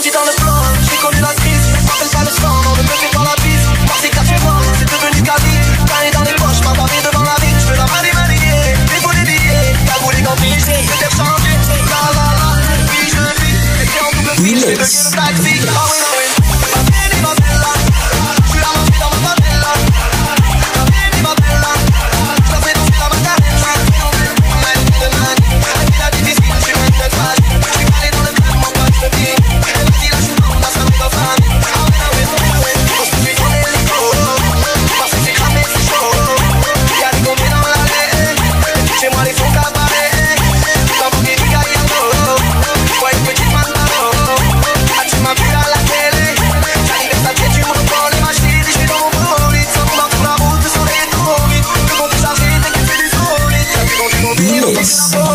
grandi dans le je connu la crise. Appelle pas le sang, on ne me fait pas la bise. Passé quatre mois, c'est devenu cali. Cané dans les poches, ma famille devant la vie. Je veux la manier, manier, les boules billets. T'as voulu qu'en fiche, j'étais changé. La la la, oui, je vis. J'étais en double fiche, je deviens le taxi. Ah oui, It's so